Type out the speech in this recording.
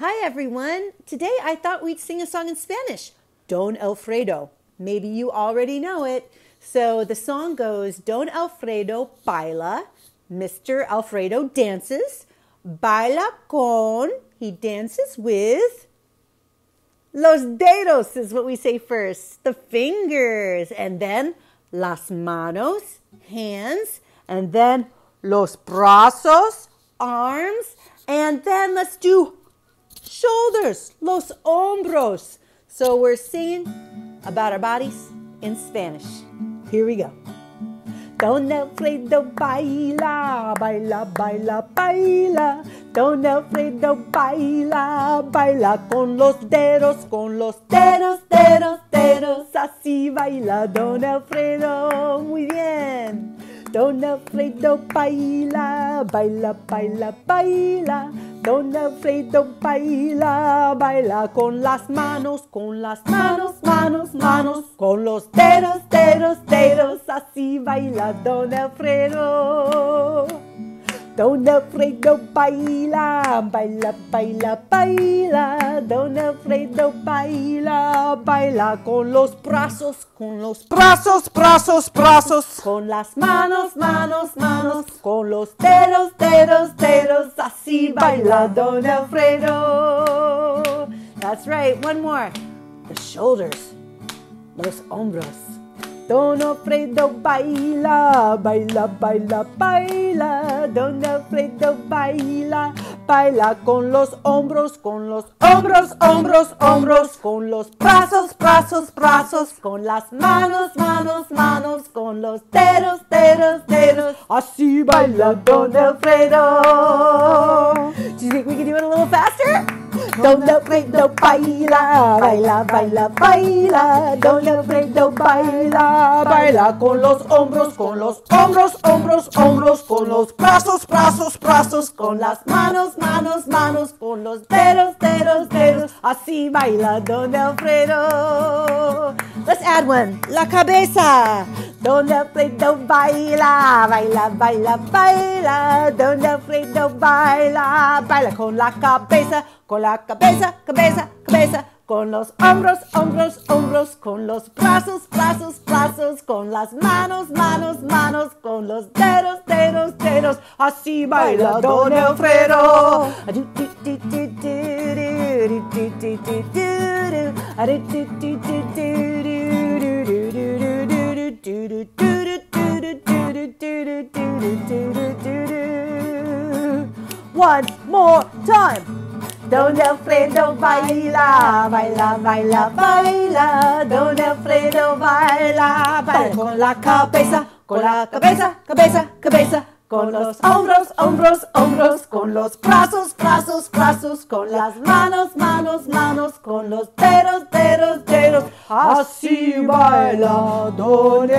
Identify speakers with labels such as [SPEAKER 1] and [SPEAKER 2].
[SPEAKER 1] Hi everyone. Today I thought we'd sing a song in Spanish, Don Alfredo. Maybe you already know it. So the song goes Don Alfredo baila, Mr. Alfredo dances, baila con, he dances with. Los dedos is what we say first, the fingers, and then las manos, hands, and then los brazos, arms, and then let's do shoulders, los hombros. So we're singing about our bodies in Spanish. Here we go. Don Alfredo baila, baila, baila, baila. Don Alfredo baila, baila con los dedos, con los dedos, dedos, dedos. Así baila Don Alfredo. Muy bien. Don Alfredo baila, baila, baila, baila. Don Alfredo baila, baila con las manos, con las manos, manos, manos, con los dedos, dedos, dedos. Así baila Don Alfredo. Don Alfredo baila, baila, baila, baila. Don Alfredo baila, baila con los brazos, con los brazos, brazos, brazos. Con las manos, manos, manos. Con los dedos, dedos, dedos. Así baila Don Alfredo. That's right. One more. The shoulders, los hombros. Don Alfredo baila, baila, baila, baila. Don Alfredo baila, baila con los hombros, con los hombros, hombros, hombros, con los brazos, brazos, brazos, con las manos, manos, manos, con los dedos, dedos, dedos. Así baila Don Alfredo. Don Alfredo baila, baila, baila, baila. Don Alfredo baila, baila con los hombros, con los hombros, hombros, hombros, con los brazos, brazos, brazos, con las manos, manos, manos, con los dedos, dedos, dedos. Así baila Don Alfredo. Let's add one. La cabeza. Don Alfredo baila, baila, baila, baila. Don Alfredo baila, baila con la cabeza, con la cabeza, cabeza, cabeza. Con los hombros, hombros, hombros, con los brazos, brazos, brazos, con las manos, manos, manos, con los dedos, dedos, dedos. Así baila Don Alfredo. One more time. Don Alfredo baila, baila, baila, baila. Don Alfredo baila, baila con la cabeza, con la cabeza, cabeza, cabeza. Con los hombros, hombros, hombros, con los brazos, brazos, brazos, con las manos, manos, manos, con los dedos, dedos, dedos. Así baila Don